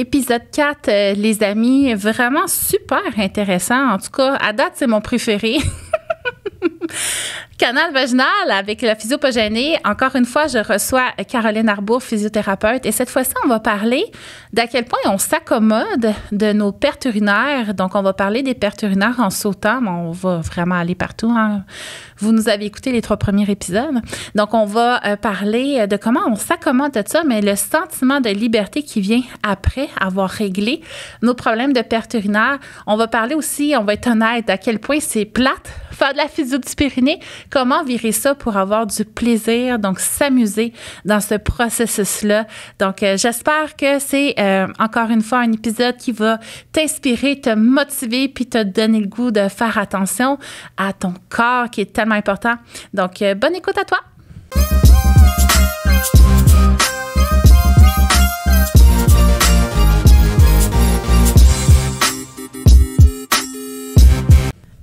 Épisode 4, euh, les amis, vraiment super intéressant. En tout cas, à date, c'est mon préféré. Canal vaginal avec la physiopogénée. Encore une fois, je reçois Caroline Arbour, physiothérapeute. Et cette fois-ci, on va parler d'à quel point on s'accommode de nos pertes urinaires. Donc, on va parler des pertes urinaires en sautant, mais on va vraiment aller partout. hein. Vous nous avez écouté les trois premiers épisodes. Donc, on va euh, parler de comment on s'accommode de ça, mais le sentiment de liberté qui vient après avoir réglé nos problèmes de perte urinaire. On va parler aussi, on va être honnête, à quel point c'est plate faire de la physio du périnée. Comment virer ça pour avoir du plaisir, donc s'amuser dans ce processus-là? Donc, euh, j'espère que c'est euh, encore une fois un épisode qui va t'inspirer, te motiver, puis te donner le goût de faire attention à ton corps qui est tellement important. Donc, euh, bonne écoute à toi.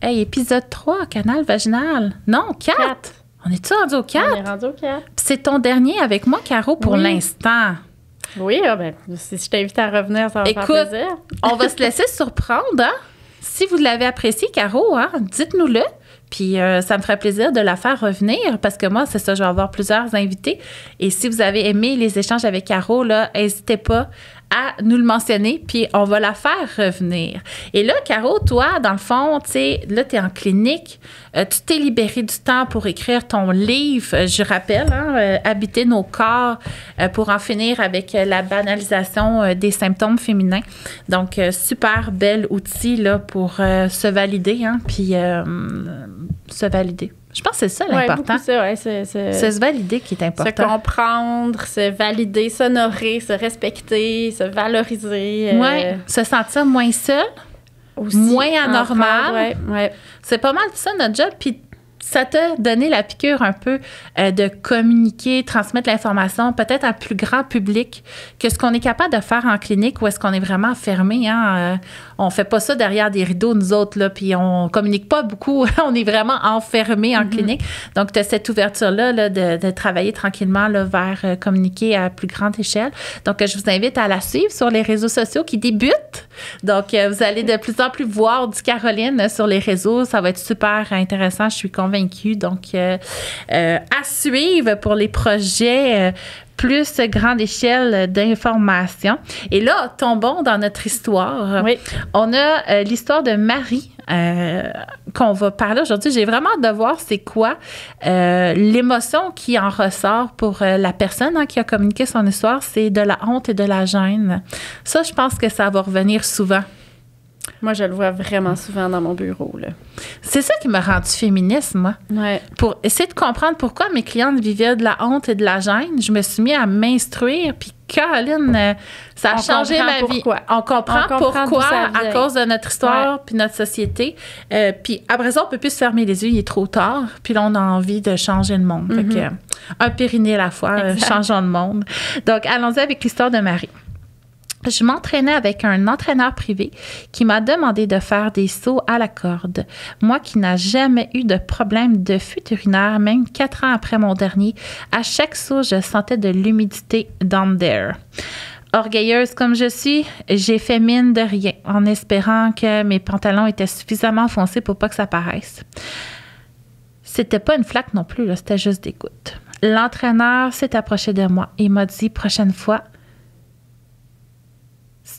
Hey, épisode 3, canal vaginal. Non, 4. Quatre. On est-tu rendu au 4? On est rendu au quatre. Puis c'est ton dernier avec moi, Caro, pour Oui. l'instant. Oui, ah ben, si je t'invite à revenir, ça va Écoute, faire plaisir. On va se laisser surprendre. Hein? Si vous l'avez apprécié, Caro, hein, dites-nous-le. Puis euh, ça me ferait plaisir de la faire revenir parce que moi, c'est ça, je vais avoir plusieurs invités. Et si vous avez aimé les échanges avec Caro, là, n'hésitez pas à nous le mentionner, puis on va la faire revenir. Et là, Caro, toi, dans le fond, tu là, es en clinique, euh, tu t'es libéré du temps pour écrire ton livre, euh, je rappelle, hein, euh, Habiter nos corps pour en finir avec la banalisation des symptômes féminins. Donc, super bel outil là, pour se valider, hein, puis se valider. Je pense que c'est ça Ouais, l'important. beaucoup ça, ouais, c'est- c'est- c'est se valider qui est se important. comprendre, se valider, s'honorer, se respecter, se valoriser. euh, Ouais, se sentir moins seul. aussi, moins anormal. Ouais, ouais. C'est pas mal ça notre job. Puis ça t'a donné la piqûre un peu euh, de communiquer, transmettre l'information peut-être à un plus grand public que ce qu'on est capable de faire en clinique où est-ce qu'on est vraiment fermé. Hein? Euh, on fait pas ça derrière des rideaux, nous autres, là, puis on communique pas beaucoup. on est vraiment enfermé en clinique. Donc, tu as cette ouverture-là là, de, de travailler tranquillement là, vers euh, communiquer à plus grande échelle. Donc, je vous invite à la suivre sur les réseaux sociaux qui débutent. Donc, euh, vous allez de plus en plus voir du Caroline sur les réseaux. Ça va être super intéressant, je suis convaincue. Donc, euh, euh, à suivre pour les projets. euh, plus grande échelle d'information. Et là, tombons dans notre histoire. Oui. On a l'histoire de Marie euh, qu'on va parler aujourd'hui. J'ai vraiment hâte de voir c'est quoi euh, l'émotion qui en ressort pour euh, la personne hein, qui a communiqué son histoire. C'est de la honte et de la gêne. Ça, je pense que ça va revenir souvent. Moi, je le vois vraiment souvent dans mon bureau. C'est ça qui m'a rendu féministe, moi. Ouais. Pour essayer de comprendre pourquoi mes clientes vivaient de la honte et de la gêne, je me suis mis à m'instruire. Puis, Caroline, euh, ça a On changé ma vie. pourquoi. On comprend, On comprend pourquoi à cause de notre histoire puis notre société. Euh, puis après ça, on peut plus se fermer les yeux, il est trop tard. Puis là, on a envie de changer le monde. Fait que, euh, un périnée à la fois, euh, changeons le monde. Donc, allons-y avec l'histoire de Marie. Je m'entraînais avec un entraîneur privé qui m'a demandé de faire des sauts à la corde. Moi qui n'ai jamais eu de problème de fuite urinaire, même quatre ans après mon dernier, à chaque saut, je sentais de l'humidité down there. Orgueilleuse comme je suis, j'ai fait mine de rien en espérant que mes pantalons étaient suffisamment foncés pour pas que ça paraisse. C'était pas une flaque non plus, c'était juste des gouttes. L'entraîneur s'est approché de moi et m'a dit prochaine fois,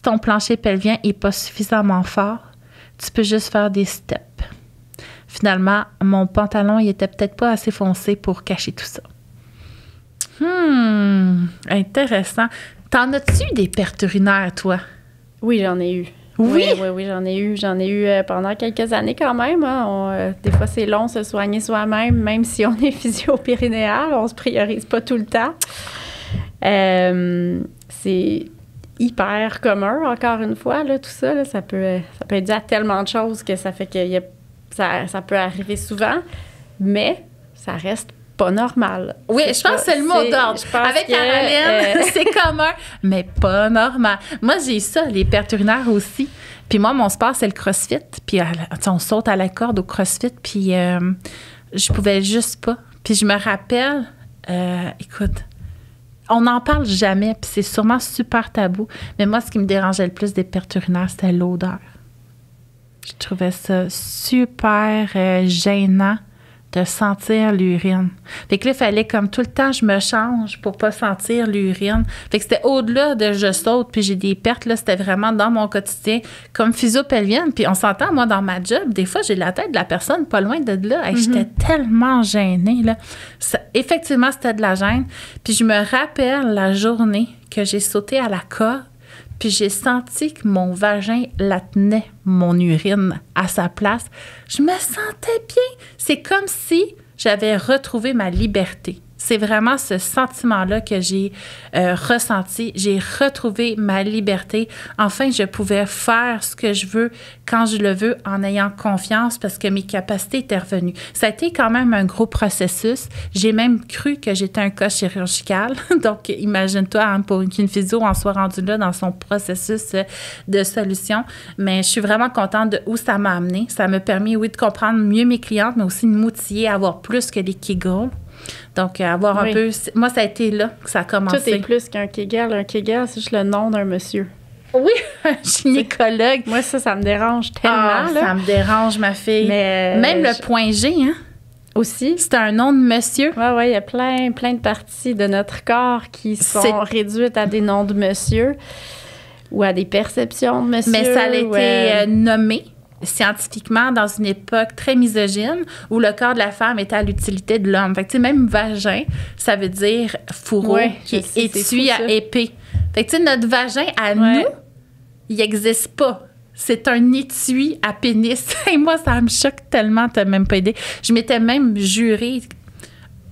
ton plancher pelvien est pas suffisamment fort, tu peux juste faire des steps. Finalement, mon pantalon, il était peut-être pas assez foncé pour cacher tout ça. Hmm, intéressant. T'en as-tu eu des pertes urinaires, toi? Oui, j'en ai eu. Oui? Oui, oui, oui, j'en ai eu. J'en ai eu euh, pendant quelques années quand même. hein. On, euh, des fois, c'est long se soigner soi-même, même si on est physio-périnéal. On se priorise pas tout le temps. Euh, c'est hyper commun, encore une fois, là, tout ça. là. ça, peut, ça peut être dû à tellement de choses que ça fait que y a- ça, ça peut arriver souvent, mais ça reste pas normal. Oui, je pense que c'est le mot d'ordre. Avec Caroline, euh, c'est commun, mais pas normal. Moi, j'ai ça, les pertes urinaires aussi. Puis moi, mon sport, c'est le crossfit. Puis euh, on saute à la corde au crossfit, puis euh, je pouvais juste pas. Puis je me rappelle, euh, écoute, on n'en parle jamais, puis c'est sûrement super tabou. Mais moi, ce qui me dérangeait le plus des pertes urinaires, c'était l'odeur. Je trouvais ça super euh, gênant de sentir l'urine. Fait que là, il fallait comme tout le temps, je me change pour pas sentir l'urine. Fait que c'était au-delà de je saute puis j'ai des pertes, là, c'était vraiment dans mon quotidien comme physio-pelvienne. Puis on s'entend, moi, dans ma job, des fois, j'ai la tête de la personne pas loin de là. et J'étais tellement gênée, là. effectivement, c'était de la gêne. Puis je me rappelle la journée que j'ai sauté à la corde puis j'ai senti que mon vagin la tenait, mon urine, à sa place. Je me sentais bien. C'est comme si j'avais retrouvé ma liberté. C'est vraiment ce sentiment-là que j'ai euh, ressenti. J'ai retrouvé ma liberté. Enfin, je pouvais faire ce que je veux quand je le veux en ayant confiance parce que mes capacités étaient revenues. Ça a été quand même un gros processus. J'ai même cru que j'étais un cas chirurgical. Donc, imagine-toi, hein, pour qu'une physio en soit rendue là dans son processus de solution. Mais je suis vraiment contente de où ça m'a amené. Ça m'a permis, oui, de comprendre mieux mes clientes, mais aussi de m'outiller à avoir plus que des Kegels. Donc, avoir un peu. Moi, ça a été là que ça a commencé. Tout est plus qu'un Kegel. Un Kegel, c'est juste le nom d'un monsieur. Oui, un gynécologue. Moi, ça, ça me dérange tellement. Ah, ça me dérange, ma fille. Mais, Même le point G, hein? Aussi. C'est un nom de monsieur. Oui, oui, il y a plein, plein de parties de notre corps qui sont réduites à des noms de monsieur ou à des perceptions de monsieur. Mais ça a été euh, nommé scientifiquement dans une époque très misogyne où le corps de la femme était à l'utilité de l'homme. Fait que, même vagin, ça veut dire fourreau qui est étui à épée. Fait que, notre vagin à nous, il n'existe pas. C'est un étui à pénis. Et moi, ça me choque tellement, t'as même pas aidé. Je m'étais même juré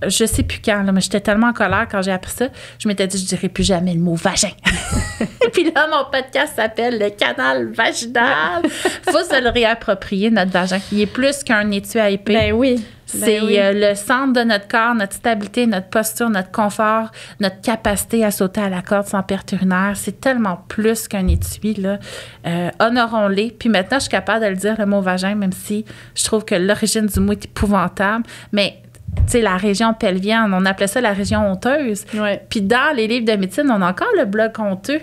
je sais plus quand, là, mais j'étais tellement en colère quand j'ai appris ça. Je m'étais dit, je dirais plus jamais le mot vagin. Puis là, mon podcast s'appelle le canal vaginal. faut se le réapproprier, notre vagin. Il est plus qu'un étui à épée. Ben oui. Ben C'est euh, le centre de notre corps, notre stabilité, notre posture, notre confort, notre capacité à sauter à la corde sans perte urinaire. C'est tellement plus qu'un étui. Là. Euh, honorons-les. Puis maintenant, je suis capable de le dire, le mot vagin, même si je trouve que l'origine du mot est épouvantable. Mais sais, la région pelvienne, on appelait ça la région honteuse. Puis dans les livres de médecine, on a encore le bloc honteux.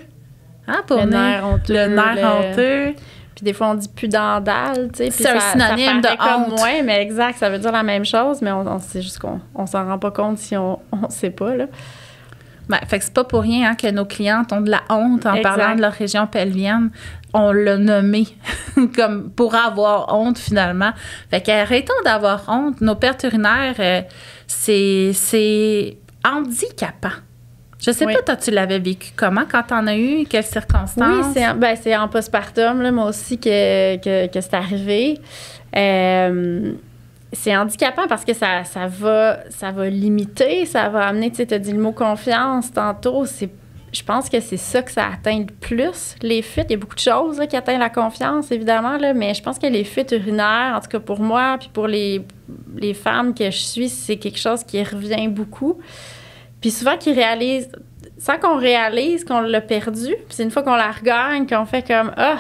Hein, pour le nerf honteux. Le nerf honteux. Puis des fois, on dit pudendal, tu sais. C'est un synonyme de honte. Comme moins, mais exact, ça veut dire la même chose, mais on, c'est juste qu'on on, s'en rend pas compte si on ne sait pas, là. Ben, fait que c'est pas pour rien hein, que nos clientes ont de la honte en parlant de leur région pelvienne. On l'a nommé comme pour avoir honte finalement. Fait qu'arrêtons d'avoir honte. Nos pertes urinaires, euh, c'est handicapant. Je sais pas, toi, tu l'avais vécu comment, quand t'en as eu, quelles circonstances? Oui, c'est en, ben, en postpartum, là, moi aussi, que, que, que c'est arrivé. Euh, c'est handicapant parce que ça, ça, va, ça limiter, ça va amener, tu sais, tu as dit le mot confiance tantôt, je pense que c'est ça que ça atteint le plus, les fuites. Il y a beaucoup de choses qui atteignent la confiance, évidemment, mais je pense que les fuites urinaires, en tout cas pour moi, puis pour les, les femmes que je suis, c'est quelque chose qui revient beaucoup. Puis souvent, qui réalisent, sans qu'on réalise qu'on l'a perdu, puis c'est une fois qu'on la regagne, qu'on fait comme Ah,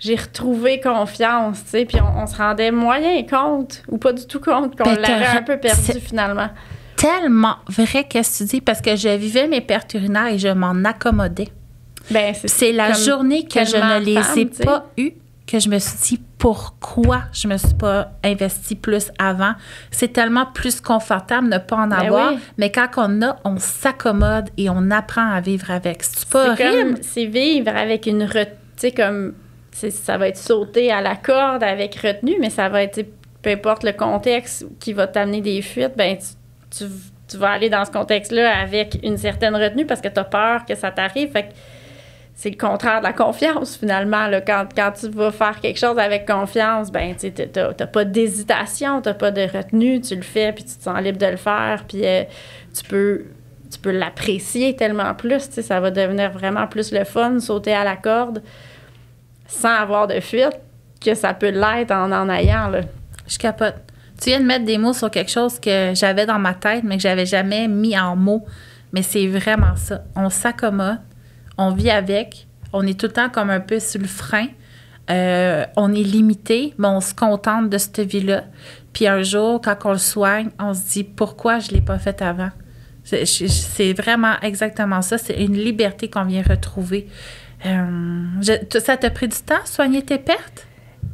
j'ai retrouvé confiance, tu sais, puis on, se rendait moyen compte, ou pas du tout compte, qu'on ben, l'avait un peu perdu finalement. Tellement vrai qu'est-ce que tu dis, parce que je vivais mes pertes urinaires et je m'en accommodais. Ben, c'est la journée que je ne les ai pas eues que je me suis dit pourquoi je me suis pas investi plus avant? C'est tellement plus confortable de ne pas en ben avoir, mais quand on a, on s'accommode et on apprend à vivre avec. C'est pas C'est vivre avec une retenue, comme ça va être sauté à la corde avec retenue, mais ça va être, peu importe le contexte qui va t'amener des fuites, ben tu, tu, vas aller dans ce contexte-là avec une certaine retenue parce que tu as peur que ça t'arrive. Fait c'est le contraire de la confiance, finalement. Quand, quand tu vas faire quelque chose avec confiance, ben tu n'as pas d'hésitation, tu n'as pas de retenue, tu le fais, puis tu te sens libre de le faire, puis euh, tu peux tu peux l'apprécier tellement plus, ça va devenir vraiment plus le fun, sauter à la corde sans avoir de fuite que ça peut l'être en en ayant. Là. Je capote. Tu viens de mettre des mots sur quelque chose que j'avais dans ma tête, mais que j'avais jamais mis en mots. Mais c'est vraiment ça. On s'accommode, on vit avec, on est tout le temps comme un peu sur le frein. Euh, on est limité, mais on se contente de cette vie-là. Puis un jour, quand on le soigne, on se dit pourquoi je ne l'ai pas fait avant? C'est- vraiment exactement ça. C'est une liberté qu'on vient retrouver. Euh, je- ça t'a pris du temps, soigner tes pertes?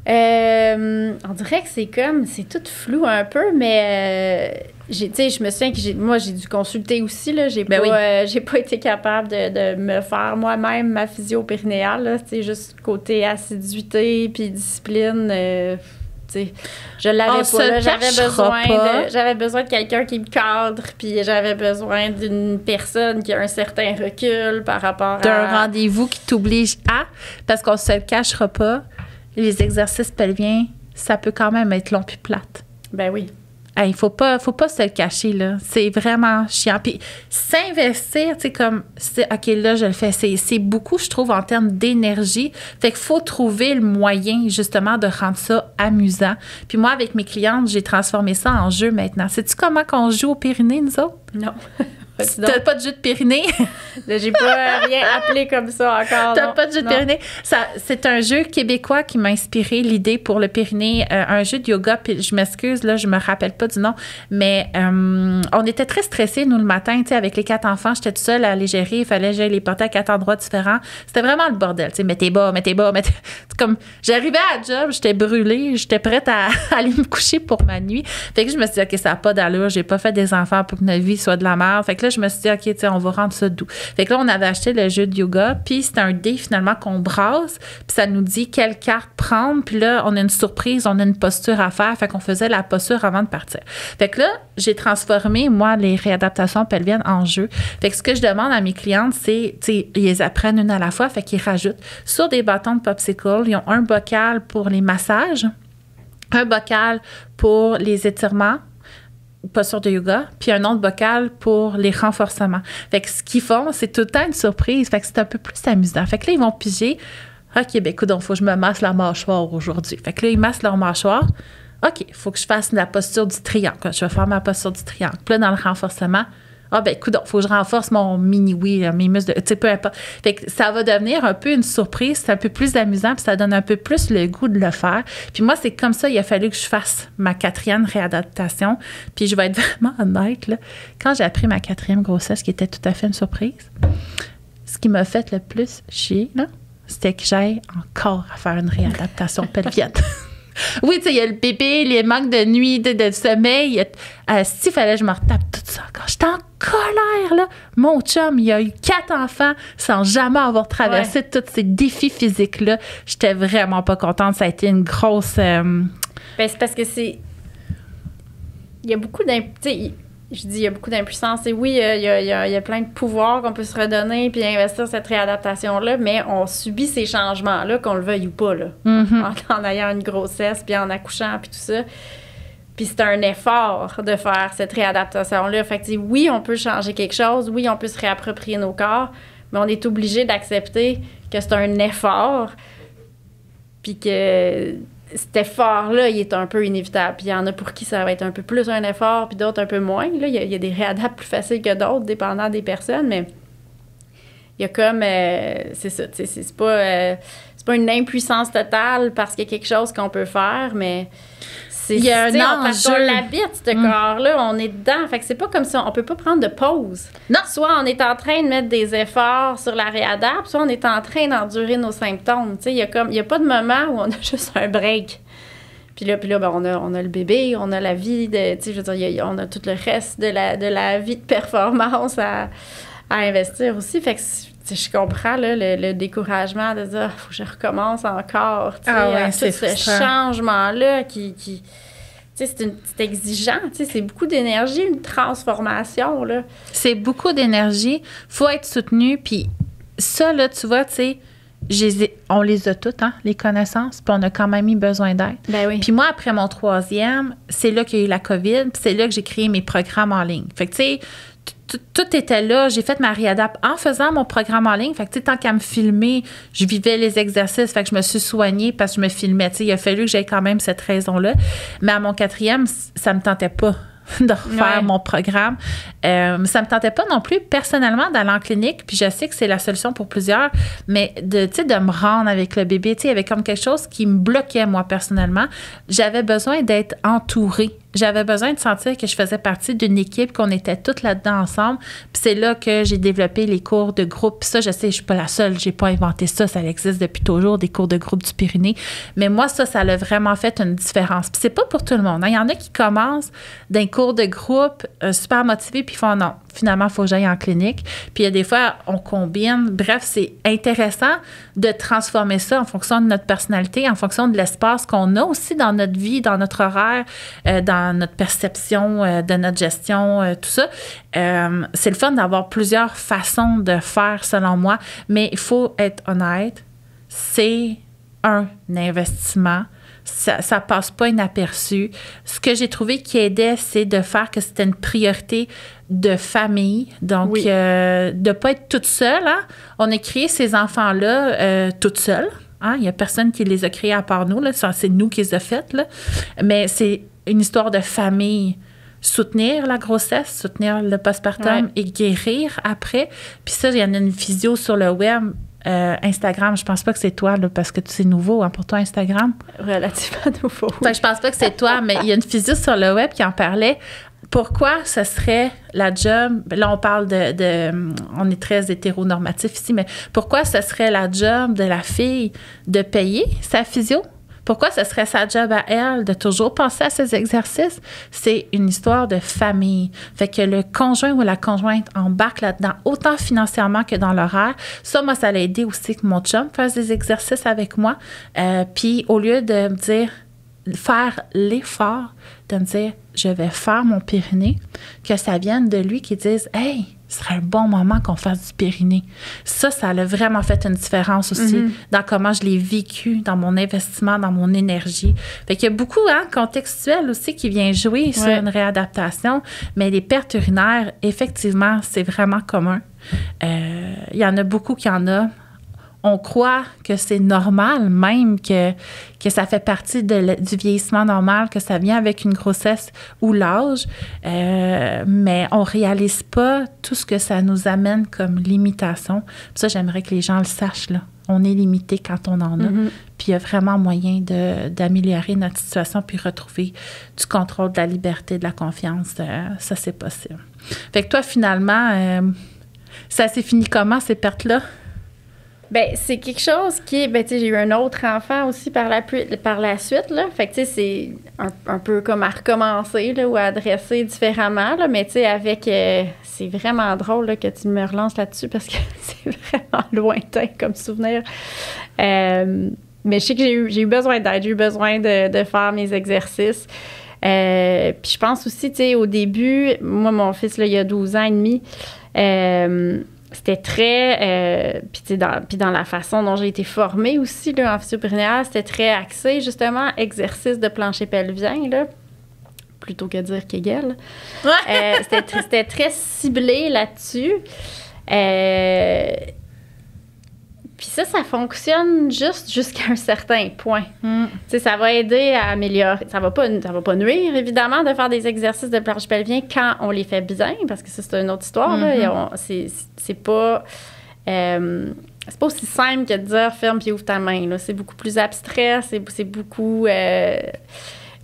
Euh, on dirait que c'est comme, c'est tout flou un peu, mais euh, j'ai, tu sais, je me souviens que j'ai, moi, j'ai dû consulter aussi, là. J'ai, Ben pas, oui. euh, j'ai pas été capable de, de me faire moi-même ma physio périnéale, là. Juste côté assiduité puis discipline. Euh, tu sais, je l'avais pas. J'avais besoin, de, j'avais besoin de quelqu'un qui me cadre, puis j'avais besoin d'une personne qui a un certain recul par rapport D'un à... rendez-vous qui t'oblige à, parce qu'on se le cachera pas, les exercices pelviens, ça peut quand même être long puis plate. Ben oui. Il faut pas, faut pas se le cacher, là. C'est vraiment chiant. Puis s'investir, tu sais, comme, OK, là, je le fais. C'est, c'est beaucoup, je trouve, en termes d'énergie. Fait qu'il faut trouver le moyen, justement, de rendre ça amusant. Puis moi, avec mes clientes, j'ai transformé ça en jeu maintenant. Sais-tu comment qu'on joue au Pyrénées, nous autres? Non. T'as pas de jeu de Pyrénées? J'ai pas rien appelé comme ça encore. T'as pas de jeu de. Pyrénées? C'est un jeu québécois qui m'a inspiré l'idée pour le Pyrénées, euh, un jeu de yoga. Puis je m'excuse, là, je me rappelle pas du nom, mais euh, on était très stressés, nous, le matin, tu sais, avec les quatre enfants. J'étais toute seule à les gérer. Il fallait que j'aille les porter à quatre endroits différents. C'était vraiment le bordel, tu sais, mettez bas, mettez bas, mettez. Comme, j'arrivais à la job, j'étais brûlée, j'étais prête à, aller me coucher pour ma nuit. Fait que je me suis dit, OK, ça n'a pas d'allure, j'ai pas fait des enfants pour que notre vie soit de la merde. Fait que je me suis dit, OK, on va rendre ça doux. Fait que là, on avait acheté le jeu de yoga, puis c'est un dé finalement qu'on brasse, puis ça nous dit quelle carte prendre, puis là, on a une surprise, on a une posture à faire, fait qu'on faisait la posture avant de partir. Fait que là, j'ai transformé, moi, les réadaptations pelviennes en jeu. Fait que ce que je demande à mes clientes, c'est, tu sais, ils les apprennent une à la fois, fait qu'ils rajoutent sur des bâtons de popsicle, ils ont un bocal pour les massages, un bocal pour les étirements, posture de yoga, puis un autre bocal pour les renforcements. Fait que ce qu'ils font, c'est tout le temps une surprise. Fait que c'est un peu plus amusant. Fait que là, ils vont piger. OK, ben écoute, il faut que je me masse la mâchoire aujourd'hui. Fait que là, ils massent leur mâchoire. OK, faut que je fasse la posture du triangle. Je vais faire ma posture du triangle. Puis là, dans le renforcement, ah ben écoute, faut que je renforce mon mini-oui, là, mes muscles, tu sais, peu importe. Fait que ça va devenir un peu une surprise, c'est un peu plus amusant, puis ça donne un peu plus le goût de le faire. Puis moi, c'est comme ça, il a fallu que je fasse ma quatrième réadaptation. Puis je vais être vraiment honnête, là, quand j'ai appris ma quatrième grossesse, qui était tout à fait une surprise, ce qui m'a fait le plus chier, là, c'était que j'aille encore à faire une réadaptation pelvienne. Oui, tu sais, il y a le bébé, les manques de nuit, de, de sommeil. euh, S'il fallait que je me retape tout ça encore. J'étais en colère, là. Mon chum, il a eu quatre enfants sans jamais avoir traversé tous ces défis physiques-là. J'étais vraiment pas contente. Ça a été une grosse... euh, Ben, c'est parce que c'est. Il y a beaucoup d'imp... Je dis, il y a beaucoup d'impuissance. Et oui, il y a, il y a- il y a- plein de pouvoirs qu'on peut se redonner puis investir cette réadaptation-là, mais on subit ces changements-là, qu'on le veuille ou pas, là. mhm. En, en ayant une grossesse, puis en accouchant, puis tout ça. Puis c'est un effort de faire cette réadaptation-là. Fait que, oui, on peut changer quelque chose, oui, on peut se réapproprier nos corps, mais on est obligé d'accepter que c'est un effort, puis que cet effort-là, il est un peu inévitable. Puis il y en a pour qui ça va être un peu plus un effort, puis d'autres un peu moins. Là, il y, a, des réadaptes plus faciles que d'autres, dépendant des personnes, mais il y a comme... euh, c'est ça, c'est pas... euh, pas une impuissance totale parce qu'il y a quelque chose qu'on peut faire, mais... Il y a un on- Parce qu'on enjeu. l'habite, ce Mm. corps-là, on est dedans. Fait que c'est pas comme ça, on peut pas prendre de pause. Non. Soit on est en train de mettre des efforts sur la réadapte, soit on est en train d'endurer nos symptômes. Il y a comme, il y a pas de moment où on a juste un break. Puis là, puis là ben, on, a, on a le bébé, on a la vie, de, tu sais, je veux dire, y a- on a tout le reste de la, de la vie de performance à, à investir aussi. Fait que je comprends là, le, le découragement de dire, il faut que je recommence encore. tu sais, Ah ouais, à c'est tout ce changement-là qui... qui tu sais, c'est une- exigeant, tu sais, c'est beaucoup d'énergie, une transformation, là. C'est beaucoup d'énergie. faut être soutenu. Puis ça, là, tu vois, tu sais, on les a toutes, hein, les connaissances, puis on a quand même eu besoin d'aide. Ben oui. Puis moi, après mon troisième, c'est là qu'il y a eu la COVID, puis c'est là que j'ai créé mes programmes en ligne. Fait que, tu sais, tout- était là. J'ai fait ma réadapte en faisant mon programme en ligne. Fait que, tu sais, tant qu'à me filmer, je vivais les exercices. Fait que je me suis soignée parce que je me filmais. Tu sais, il a fallu que j'aie quand même cette raison-là. Mais à mon quatrième, ça me tentait pas de refaire Ouais. mon programme. Euh, ça me tentait pas non plus personnellement d'aller en clinique. Puis je sais que c'est la solution pour plusieurs, mais de, tu sais, de me rendre avec le bébé, tu sais, il y avait comme quelque chose qui me bloquait moi personnellement. J'avais besoin d'être entourée j'avais besoin de sentir que je faisais partie d'une équipe, qu'on était toutes là-dedans ensemble. Puis c'est là que j'ai développé les cours de groupe. Puis ça, je sais, je suis pas la seule, j'ai pas inventé ça, ça existe depuis toujours, des cours de groupe du Pyrénées. Mais moi, ça, ça a vraiment fait une différence. Puis c'est pas pour tout le monde. Hein. Il y en a qui commencent d'un cours de groupe euh, super motivés, puis font non, finalement, il faut que j'aille en clinique. Puis il y a des fois, on combine. Bref, c'est intéressant de transformer ça en fonction de notre personnalité, en fonction de l'espace qu'on a aussi dans notre vie, dans notre horaire, euh, dans notre perception euh, de notre gestion, euh, tout ça. c'est le fun d'avoir plusieurs façons de faire, selon moi, mais il faut être honnête, c'est un investissement ça, ça passe pas inaperçu. Ce que j'ai trouvé qui aidait, c'est de faire que c'était une priorité de famille. Donc, de ne pas être toute seule. Hein. On a créé ces enfants-là euh, toutes seules. Hein. Il n'y a personne qui les a créés à part nous. C'est nous qui les a faites. Là. Mais c'est une histoire de famille soutenir la grossesse, soutenir le postpartum et guérir après. Puis ça, il y en a une physio sur le web euh, Instagram, je pense pas que c'est toi, parce que c'est nouveau hein, pour toi, Instagram. Relativement nouveau. Enfin, je pense pas que c'est toi, mais il y a une physio sur le web qui en parlait. Pourquoi ce serait la job, là on parle de, on est très hétéronormatif ici, mais pourquoi ce serait la job de la fille de payer sa physio? Pourquoi ce serait sa job à elle de toujours penser à ces exercices? C'est une histoire de famille. Fait que le conjoint ou la conjointe embarque là-dedans, autant financièrement que dans l'horaire. Ça, moi, ça l'a aidé aussi que mon chum fasse des exercices avec moi. Euh, puis au lieu de me dire, faire l'effort de me dire, je vais faire mon Pyrénées, que ça vienne de lui qui dise, hey, ce serait un bon moment qu'on fasse du périnée. Ça, ça a vraiment fait une différence aussi mhm. dans comment je l'ai vécu, dans mon investissement, dans mon énergie. Fait qu'il y a beaucoup, hein, contextuel aussi qui vient jouer sur une réadaptation, mais les pertes urinaires, effectivement, c'est vraiment commun. Euh, il y en a beaucoup qui en ont on croit que c'est normal, même que, que ça fait partie de, du vieillissement normal, que ça vient avec une grossesse ou l'âge, euh, mais on réalise pas tout ce que ça nous amène comme limitation. ça, j'aimerais que les gens le sachent, là. On est limité quand on en a. Mm-hmm. Puis il y a vraiment moyen d'améliorer notre situation puis retrouver du contrôle, de la liberté, de la confiance. Euh, ça, c'est possible. Fait que toi, finalement, euh, ça s'est fini comment, ces pertes-là? Ben, c'est quelque chose qui ben, tu sais, j'ai eu un autre enfant aussi par la, par la suite, là. Fait que, tu sais, c'est un, peu comme à recommencer, là, ou à adresser différemment, là. Mais, tu sais, avec. Euh, c'est vraiment drôle, là, que tu me relances là-dessus parce que c'est vraiment lointain comme souvenir. Euh, mais je sais que j'ai eu, eu besoin d'aide, j'ai eu besoin de, de, faire mes exercices. Euh, puis je pense aussi, tu sais, au début, moi, mon fils, là, il a 12 ans et demi, c'était très. Euh, puis dans, dans la façon dont j'ai été formée aussi là, en physio c'était très axé justement exercice de plancher pelvien. Là, plutôt que dire Kegel. Euh, c'était très ciblé là-dessus. Euh, puis ça, ça fonctionne juste jusqu'à un certain point. Mm. Ça va aider à améliorer. Ça va pas, ça va pas nuire, évidemment, de faire des exercices de planche pelvien quand on les fait bien, parce que ça, c'est une autre histoire. Mm-hmm. C'est pas... Euh, c'est pas aussi simple que de dire ferme puis ouvre ta main. C'est beaucoup plus abstrait, c'est beaucoup. Euh,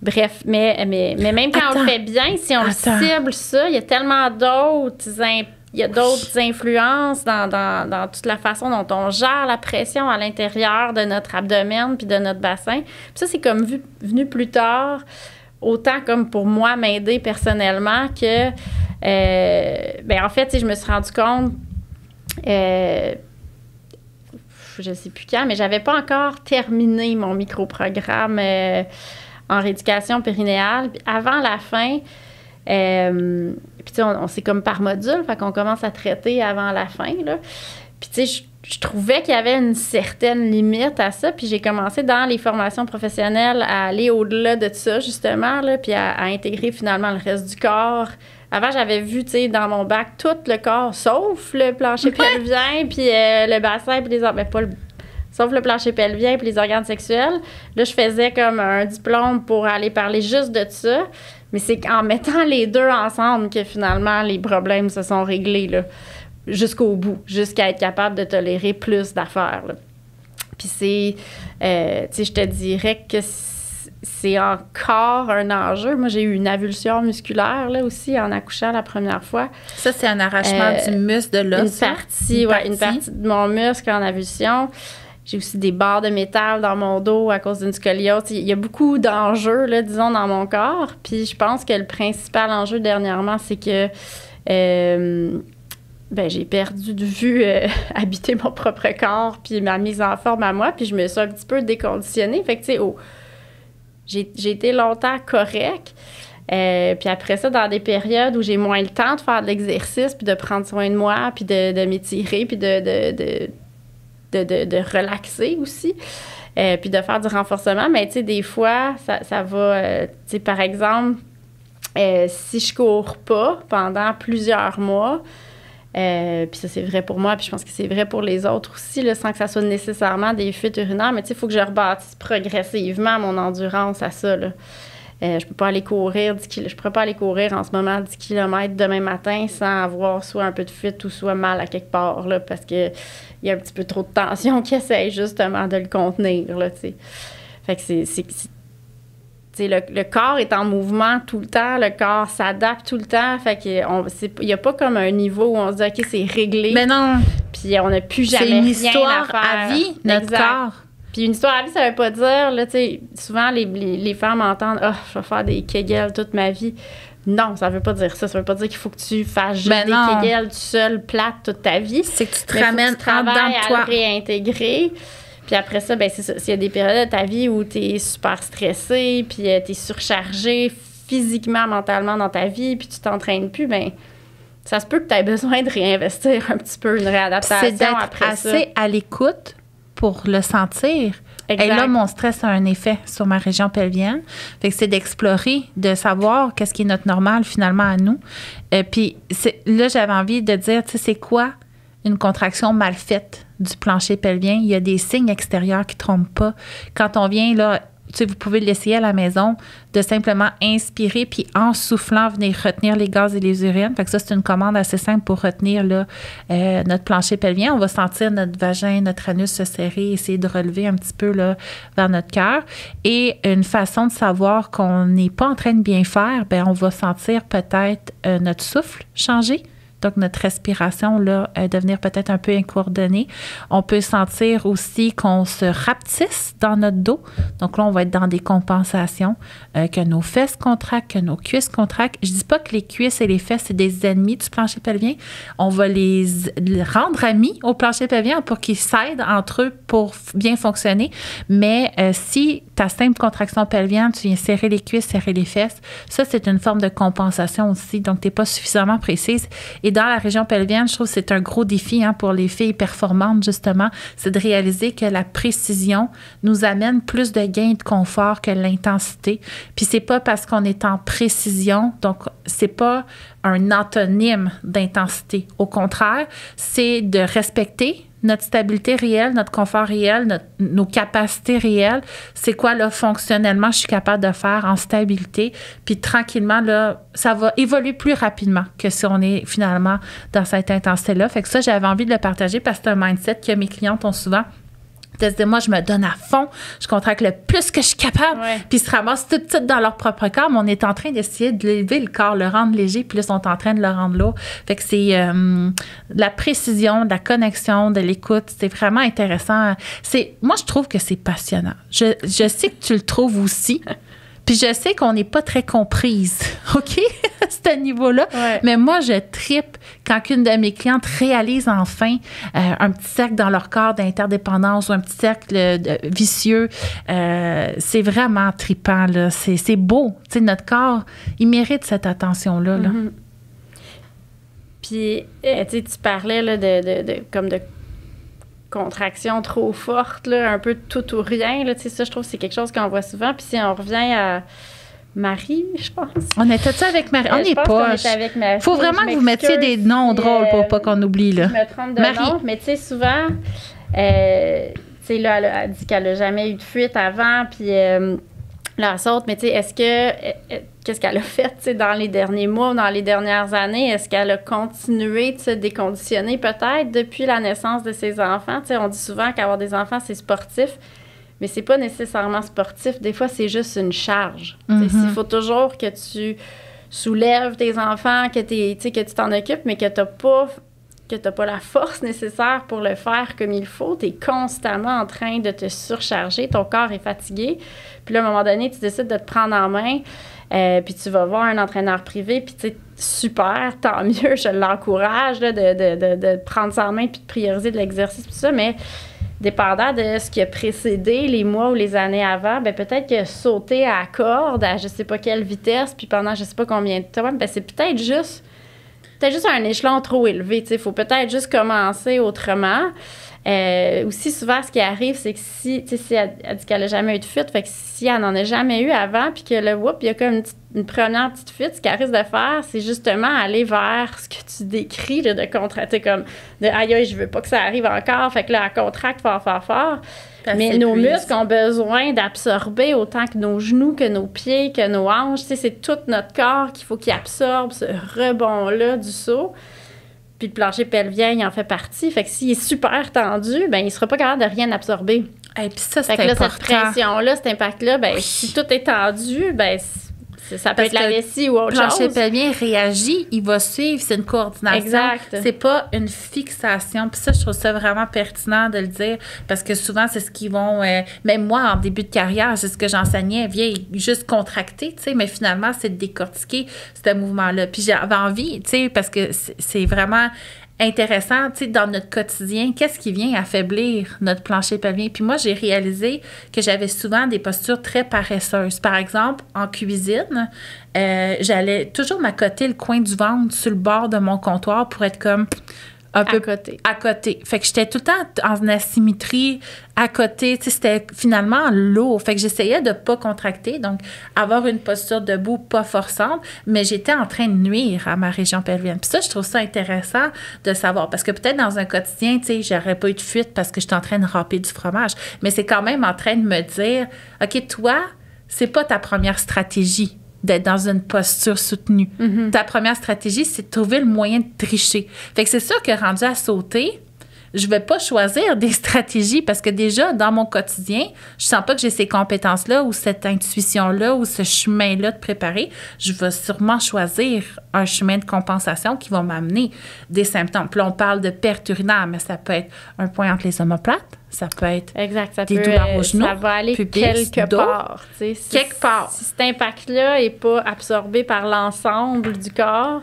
bref, mais, mais, mais, même quand on le fait bien, si on cible ça, il y a tellement d'autres impacts il y a d'autres influences dans, dans, dans, toute la façon dont on gère la pression à l'intérieur de notre abdomen puis de notre bassin. Puis ça, c'est comme venu plus tard, autant comme pour moi m'aider personnellement que, euh, ben en fait, je me suis rendu compte, euh, je sais plus quand, mais j'avais pas encore terminé mon micro-programme euh, en rééducation périnéale. Puis avant la fin, euh, puis, tu sais, on, c'est comme par module, fait qu'on commence à traiter avant la fin, là. Puis, tu sais, je, trouvais qu'il y avait une certaine limite à ça. Puis, j'ai commencé dans les formations professionnelles à aller au-delà de ça, justement, là, puis à, intégrer finalement le reste du corps. Avant, j'avais vu, tu sais, dans mon bac, tout le corps, sauf le plancher pelvien, puis euh, le bassin, puis les... Mais pas le sauf le plancher pelvien puis les organes sexuels. Là, je faisais comme un diplôme pour aller parler juste de ça. Mais c'est qu'en mettant les deux ensemble que finalement les problèmes se sont réglés là, jusqu'au bout, jusqu'à être capable de tolérer plus d'affaires. Puis c'est, euh, tu sais, je te dirais que c'est encore un enjeu. Moi, j'ai eu une avulsion musculaire là aussi en accouchant la première fois. Ça, c'est un arrachement Euh, du muscle de l'os. Une partie, ouais, une partie de mon muscle en avulsion. J'ai aussi des barres de métal dans mon dos à cause d'une scoliose. Il y a beaucoup d'enjeux, là, disons, dans mon corps. Puis je pense que le principal enjeu dernièrement, c'est que euh, ben, j'ai perdu de vue euh, habiter mon propre corps, puis ma mise en forme à moi, puis je me suis un petit peu déconditionnée. Fait que, tu sais, au- j'ai j'ai été longtemps correct. Euh, puis après ça, dans des périodes où j'ai moins le temps de faire de l'exercice, puis de prendre soin de moi, puis de, de m'étirer, puis de, de, de, de- de relaxer aussi, euh, puis de faire du renforcement, mais tu sais, des fois, ça, ça va, euh, tu sais, par exemple, euh, si je cours pas pendant plusieurs mois, puis ça, c'est vrai pour moi, puis je pense que c'est vrai pour les autres aussi, là, sans que ça soit nécessairement des fuites urinaires. Mais tu sais, il faut que je rebâtisse progressivement mon endurance à ça. Là. Euh, je peux pas aller courir 10 kil- Je pourrais pas aller courir en ce moment 10 km demain matin sans avoir soit un peu de fuite ou soit mal à quelque part, là, parce que il y a un petit peu trop de tension qui essaye justement de le contenir, là. Fait que c'est... le, le corps est en mouvement tout le temps, le corps s'adapte tout le temps. Fait n'y a pas comme un niveau où on se dit, OK, c'est réglé, Mais non, puis on n'a plus jamais c'est une rien histoire à, à vie, notre Exact. corps. Puis une histoire à vie, ça veut pas dire, là, tu sais, souvent les, les, les femmes entendent, ah, je vais faire des kegels toute ma vie. Non, ça veut pas dire ça. Ça veut pas dire qu'il faut que tu fasses juste Ben des kegels tout seul, plate toute ta vie. C'est que tu te Mais ramènes tu en dedans à toi. le réintégrer. Puis après ça, ben c'est ça. S'il y a des périodes de ta vie où tu es super stressé, puis tu es surchargé physiquement, mentalement dans ta vie, puis tu t'entraînes plus, ben ça se peut que tu aies besoin de réinvestir un petit peu une C'est réadaptation d'être après assez ça. à l'écoute pour le sentir. Et là, mon stress a un effet sur ma région pelvienne. Fait que c'est d'explorer, de savoir qu'est-ce qui est notre normal finalement à nous. Et puis là, j'avais envie de dire, tu sais, c'est quoi une contraction mal faite du plancher pelvien? Il y a des signes extérieurs qui ne trompent pas. Quand on vient là, vous pouvez l'essayer à la maison, de simplement inspirer, puis en soufflant, venir retenir les gaz et les urines. Que ça, c'est une commande assez simple pour retenir euh, notre plancher pelvien. On va sentir notre vagin, notre anus se serrer, essayer de relever un petit peu vers notre cœur. Et une façon de savoir qu'on n'est pas en train de bien faire, ben on va sentir peut-être euh, notre souffle changer. Donc, notre respiration, là, euh, devenir peut-être un peu incoordonnée. On peut sentir aussi qu'on se rapetisse dans notre dos. Donc là, on va être dans des compensations, euh, que nos fesses contractent, que nos cuisses contractent. Je dis pas que les cuisses et les fesses, c'est des ennemis du plancher pelvien. On va les, rendre amis au plancher pelvien pour qu'ils s'aident entre eux pour bien fonctionner. Mais euh, si ta simple contraction pelvienne, tu viens serrer les cuisses, serrer les fesses, ça, c'est une forme de compensation aussi. Donc, tu n'es pas suffisamment précise. Dans la région pelvienne, je trouve que c'est un gros défi hein, pour les filles performantes, justement, c'est de réaliser que la précision nous amène plus de gains de confort que l'intensité. Puis c'est pas parce qu'on est en précision, donc c'est pas un antonyme d'intensité. Au contraire, c'est de respecter notre stabilité réelle, notre confort réel, notre- nos capacités réelles. C'est quoi, là, fonctionnellement, je suis capable de faire en stabilité. Puis tranquillement, là, ça va évoluer plus rapidement que si on est finalement dans cette intensité-là. Fait que ça, j'avais envie de le partager parce que c'est un mindset que mes clientes ont souvent. De se dire, moi, je me donne à fond, je contracte le plus que je suis capable, puis ils se ramassent tout de suite dans leur propre corps, mais on est en train d'essayer de lever le corps, le rendre léger, puis là, ils sont en train de le rendre lourd. Fait que c'est euh, la précision, de la connexion, de l'écoute. C'est vraiment intéressant. C'est, moi, je trouve que c'est passionnant. Je, je sais que tu le trouves aussi. Puis je sais qu'on n'est pas très comprise, OK, à ce niveau-là. Ouais. Mais moi, je tripe quand une de mes clientes réalise enfin euh, un petit cercle dans leur corps d'interdépendance ou un petit cercle de- vicieux. Euh, c'est vraiment tripant. C'est, beau. Notre corps, il mérite cette attention-là. Là. Mhm. Puis, euh, tu parlais là, de, de, comme de contraction trop forte, là, un peu tout ou rien. Là, ça, je trouve que c'est quelque chose qu'on voit souvent. Puis si on revient à Marie, je pense. On était-tu avec Marie? Euh, On est pas. était avec Marie. faut vraiment que vous mettiez des noms drôles pour euh, pas qu'on oublie. Là. Je me trompe de Marie. nom, mais tu sais, souvent, euh, tu sais, là, elle a dit qu'elle n'a jamais eu de fuite avant, puis euh, la saute, mais tu sais, est-ce que, qu'est-ce qu'elle a fait, tu sais, dans les derniers mois, dans les dernières années? Est-ce qu'elle a continué de se déconditionner peut-être depuis la naissance de ses enfants? Tu sais, on dit souvent qu'avoir des enfants, c'est sportif. Mais c'est pas nécessairement sportif. Des fois, c'est juste une charge. Mhm. Il faut toujours que tu soulèves tes enfants, que, tu que tu t'en occupes, mais que tu n'as pas que t'as pas la force nécessaire pour le faire comme il faut, tu es constamment en train de te surcharger, ton corps est fatigué. Puis là, à un moment donné, tu décides de te prendre en main, euh, puis tu vas voir un entraîneur privé, puis tu sais, super, tant mieux, je l'encourage de, de, de, de prendre ça en main puis de prioriser de l'exercice, tout ça, mais dépendant de ce qui a précédé les mois ou les années avant, ben peut-être que sauter à corde à je sais pas quelle vitesse, puis pendant je sais pas combien de temps, ben c'est peut-être juste peut-être juste un échelon trop élevé. Il faut peut-être juste commencer autrement. Euh, aussi, souvent, ce qui arrive, c'est que si, tu sais, si elle, elle dit qu'elle n'a jamais eu de fuite, fait que si elle n'en a jamais eu avant, puis que le whoop, il y a comme une, petite- une première petite fuite, ce qu'elle risque de faire, c'est justement aller vers ce que tu décris, là, de contracter comme de aïe, aïe, je veux pas que ça arrive encore, fait que là, elle contracte fort, fort, fort. Mais nos muscles ont besoin d'absorber autant que nos genoux, que nos pieds, que nos hanches. Tu sais, c'est tout notre corps qu'il faut qu'il absorbe ce rebond-là du saut. Puis le plancher pelvien, il en fait partie. Fait que s'il est super tendu, ben il sera pas capable de rien absorber. Et puis ça, Fait c'est que là, cette important. pression-là, cet impact-là, ben si tout est tendu, ben c'est- ça peut Parce être la vessie ou autre plancher chose. pelvien réagit, il va suivre, c'est une coordination. Exact. C'est pas une fixation. Puis ça, je trouve ça vraiment pertinent de le dire parce que souvent, c'est ce qu'ils vont. euh, même moi, en début de carrière, c'est ce que j'enseignais, viens juste contracter, tu sais, mais finalement, c'est de décortiquer ce mouvement-là. Puis j'avais envie, tu sais, parce que c'est vraiment intéressant, tu sais, dans notre quotidien, qu'est-ce qui vient affaiblir notre plancher pelvien? Puis moi, j'ai réalisé que j'avais souvent des postures très paresseuses. Par exemple, en cuisine, euh, j'allais toujours m'accoter le coin du ventre sur le bord de mon comptoir pour être comme un peu à côté. à côté. Fait que j'étais tout le temps en asymétrie à côté. Tu sais, c'était finalement lourd. Fait que j'essayais de pas contracter, donc avoir une posture debout pas forçante, mais j'étais en train de nuire à ma région pelvienne. Puis ça, je trouve ça intéressant de savoir parce que peut-être dans un quotidien, tu sais, j'aurais pas eu de fuite parce que j'étais en train de râper du fromage, mais c'est quand même en train de me dire, OK, toi, c'est pas ta première stratégie d'être dans une posture soutenue. Ta première stratégie, c'est de trouver le moyen de tricher. Fait que c'est sûr que rendu à sauter, je vais pas choisir des stratégies parce que déjà, dans mon quotidien, je sens pas que j'ai ces compétences-là ou cette intuition-là ou ce chemin-là de préparer. Je vais sûrement choisir un chemin de compensation qui va m'amener des symptômes. Puis là, on parle de perte urinaire, mais ça peut être un point entre les omoplates, ça peut être Exact. Ça Des peut, douleurs euh, aux genoux, Ça va aller pubis, quelque dos. part. tu sais. Si- Quelque part. Si cet impact-là n'est pas absorbé par l'ensemble du corps,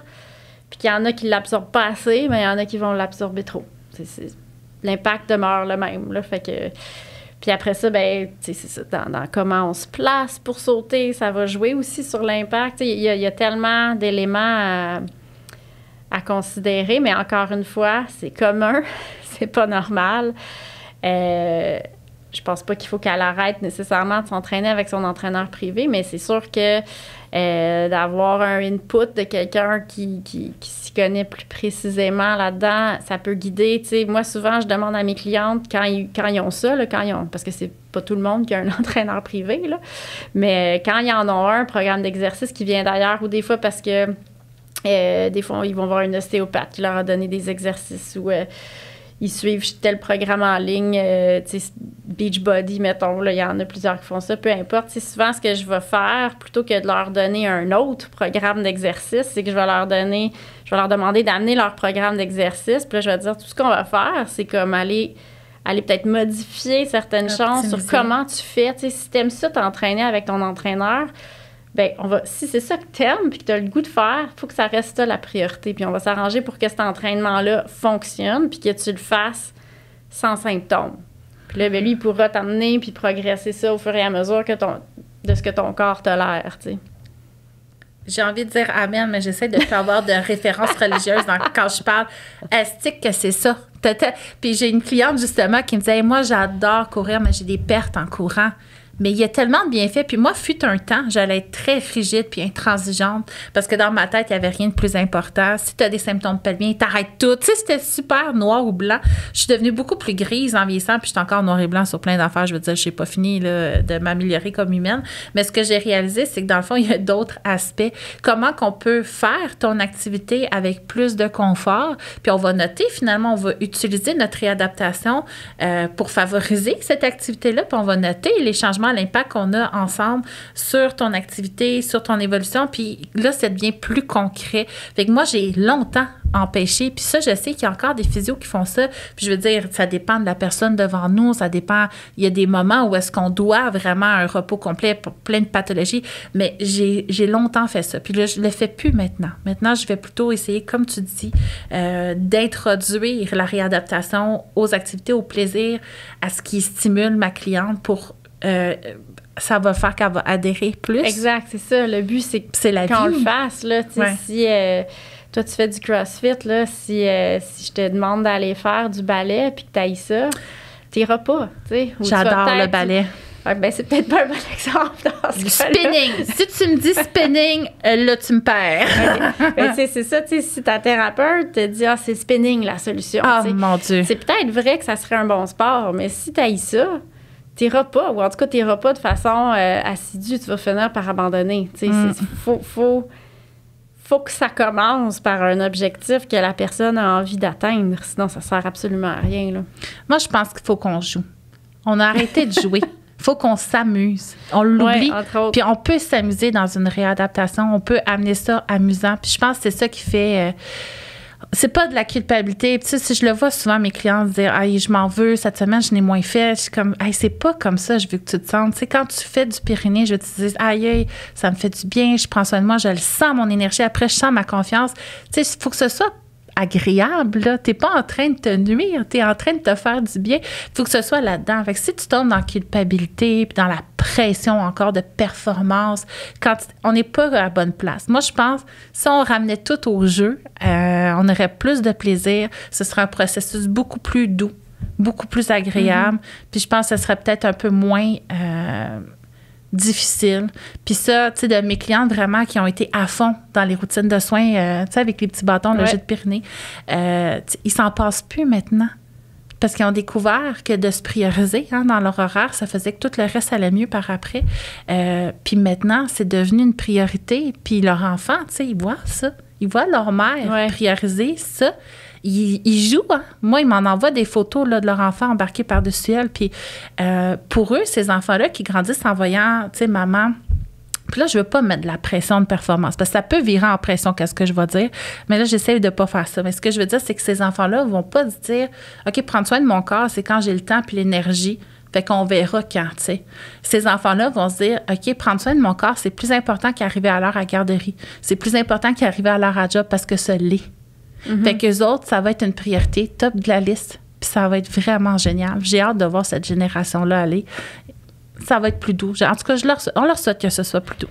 puis qu'il y en a qui ne l'absorbent pas assez, mais il y en a qui vont l'absorber trop. L'impact demeure le même. Là, fait que... Puis après ça, ben, c'est ça, dans, dans comment on se place pour sauter, ça va jouer aussi sur l'impact. Tu sais, Il y, a- il y a tellement d'éléments à, à considérer, mais encore une fois, c'est commun, c'est pas normal. Euh, je pense pas qu'il faut qu'elle arrête nécessairement de s'entraîner avec son entraîneur privé, mais c'est sûr que euh, d'avoir un input de quelqu'un qui, qui, qui s'y connaît plus précisément là-dedans, ça peut guider. Moi, souvent, je demande à mes clientes quand ils, quand ils ont ça, là, quand ils ont, parce que c'est pas tout le monde qui a un entraîneur privé, là, mais quand ils en ont un, programme d'exercice qui vient d'ailleurs, ou des fois parce que euh, des fois, ils vont voir une ostéopathe qui leur a donné des exercices ou euh, ils suivent tel programme en ligne, euh, tu Beachbody, mettons, il y en a plusieurs qui font ça, peu importe. C'est souvent ce que je vais faire, plutôt que de leur donner un autre programme d'exercice, c'est que je vais leur donner, je vais leur demander d'amener leur programme d'exercice, puis là, je vais dire, tout ce qu'on va faire, c'est comme aller aller peut-être modifier certaines choses sur comment tu fais. Tu sais, si t'aimes ça t'entraîner avec ton entraîneur, ben on va si c'est ça que t'aimes puis que t'as le goût de faire, faut que ça reste ça la priorité. Puis on va s'arranger pour que cet entraînement-là fonctionne puis que tu le fasses sans symptômes. Puis là, ben lui, il pourra t'amener puis progresser ça au fur et à mesure que ton, de ce que ton corps tolère, tu. J'ai envie de dire Amen, mais j'essaie de ne pas avoir de référence religieuse quand je parle. Estique que c'est ça? Puis j'ai une cliente justement qui me disait Moi, j'adore courir, mais j'ai des pertes en courant. Mais il y a tellement de bienfaits. Puis moi, fut un temps, j'allais être très rigide puis intransigeante parce que dans ma tête, il n'y avait rien de plus important. Si tu as des symptômes pelviens, t'arrêtes tout. Tu sais, c'était super noir ou blanc. Je suis devenue beaucoup plus grise en vieillissant, puis je suis encore noir et blanc sur plein d'affaires. Je veux dire, je n'ai pas fini là, de m'améliorer comme humaine. Mais ce que j'ai réalisé, c'est que dans le fond, il y a d'autres aspects. Comment qu'on peut faire ton activité avec plus de confort, puis on va noter finalement, on va utiliser notre réadaptation euh, pour favoriser cette activité-là, puis on va noter les changements l'impact qu'on a ensemble sur ton activité, sur ton évolution. Puis là, ça devient plus concret. Fait que moi, j'ai longtemps empêché. Puis ça, je sais qu'il y a encore des physios qui font ça. Puis je veux dire, ça dépend de la personne devant nous. Ça dépend. Il y a des moments où est-ce qu'on doit vraiment un repos complet pour plein de pathologies. Mais j'ai, longtemps fait ça. Puis là, je le fais plus maintenant. Maintenant, je vais plutôt essayer, comme tu dis, euh, d'introduire la réadaptation aux activités, au plaisir, à ce qui stimule ma cliente pour euh, ça va faire qu'elle va adhérer plus. Exact, c'est ça. Le but, c'est c'est la qu'on le fasse. Là, Si euh, toi, tu fais du CrossFit, là, si, euh, si je te demande d'aller faire du ballet puis que tu ailles ça, t'iras pas. J'adore le ballet. ben, c'est peut-être pas un bon exemple dans ce Spinning. si tu me dis spinning, là, tu me perds. Ben, c'est ça, si ta thérapeute te dit, ah, c'est spinning la solution. Oh mon Dieu. C'est peut-être vrai que ça serait un bon sport, mais si tu ça, t'iras pas, ou en tout cas, t'iras pas de façon euh, assidue, tu vas finir par abandonner. Il mm. faut, faut, faut que ça commence par un objectif que la personne a envie d'atteindre, sinon ça sert absolument à rien. Là. Moi, je pense qu'il faut qu'on joue. On a arrêté de jouer. Il faut qu'on s'amuse. On l'oublie. puis on peut s'amuser dans une réadaptation. On peut amener ça amusant. Puis je pense que c'est ça qui fait. Euh, c'est pas de la culpabilité. Tu sais, si je le vois souvent, mes clients se dire, aïe, je m'en veux, cette semaine, je n'ai moins fait. Je suis comme, aïe, c'est pas comme ça, je veux que tu te sentes. Tu sais, quand tu fais du Pyrénées, je te dis, aïe, ça me fait du bien, je prends soin de moi, je le sens, mon énergie. Après, je sens ma confiance. Tu sais, il faut que ce soit agréable. Tu n'es pas en train de te nuire, tu es en train de te faire du bien. Il faut que ce soit là-dedans. Fait si tu tombes dans la culpabilité, puis dans la pression encore de performance, quand on n'est pas à la bonne place. Moi, je pense, si on ramenait tout au jeu, euh, on aurait plus de plaisir. Ce serait un processus beaucoup plus doux, beaucoup plus agréable. Mm-hmm. Puis je pense que ce serait peut-être un peu moins... Euh, difficile. Puis ça, tu sais, de mes clientes vraiment qui ont été à fond dans les routines de soins, euh, tu sais, avec les petits bâtons, le jet de Pyrénées, euh, ils s'en passent plus maintenant. Parce qu'ils ont découvert que de se prioriser hein, dans leur horaire, ça faisait que tout le reste allait mieux par après. Euh, puis maintenant, c'est devenu une priorité. Puis leur enfant, tu sais, ils voient ça. Ils voient leur mère prioriser ça ils, jouent. Hein. Moi, ils m'en envoient des photos là, de leur enfant embarqué par-dessus elle. Puis euh, pour eux, ces enfants-là qui grandissent en voyant, tu sais, maman. Puis là, je veux pas mettre de la pression de performance parce que ça peut virer en pression, qu'est-ce que je vais dire. Mais là, j'essaie de pas faire ça. Mais ce que je veux dire, c'est que ces enfants-là vont pas se dire, OK, prendre soin de mon corps, c'est quand j'ai le temps puis l'énergie. Fait qu'on verra quand, tu sais. Ces enfants-là vont se dire, OK, prendre soin de mon corps, c'est plus important qu'arriver à l'heure à garderie. C'est plus important qu'arriver à l'heure à job parce que ça l'est. Mhm. Fait qu'eux autres, ça va être une priorité, top de la liste. Puis ça va être vraiment génial. J'ai hâte de voir cette génération-là aller. Ça va être plus doux. En tout cas, je leur, on leur souhaite que ce soit plus doux.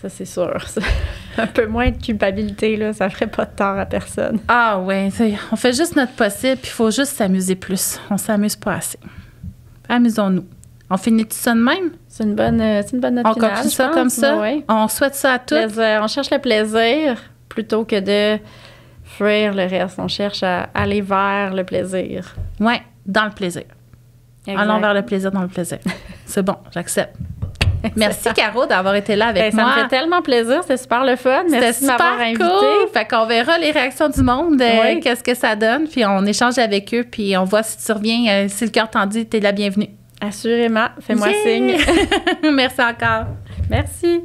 Ça, c'est sûr. Un peu moins de culpabilité, là, ça ferait pas de tort à personne. Ah ouais, on fait juste notre possible, puis il faut juste s'amuser plus. On s'amuse pas assez. Amusons-nous. On finit tout ça de même? C'est une bonne, euh, une bonne note On finale, ça comme ça? On souhaite ça à tous. on cherche le plaisir plutôt que de fuir le reste. On cherche à aller vers le plaisir. Oui, dans le plaisir. Allons vers le plaisir dans le plaisir. C'est bon, j'accepte. Merci Caro d'avoir été là avec ben, moi. Ça me fait tellement plaisir, c'était super le fun. Merci de m'avoir invité. Cool. Fait qu'on verra les réactions du monde, euh, qu'est-ce que ça donne, puis on échange avec eux, puis on voit si tu reviens, euh, si le cœur t'en dit, t'es la bienvenue. Assurément, fais-moi signe. Merci encore. Merci.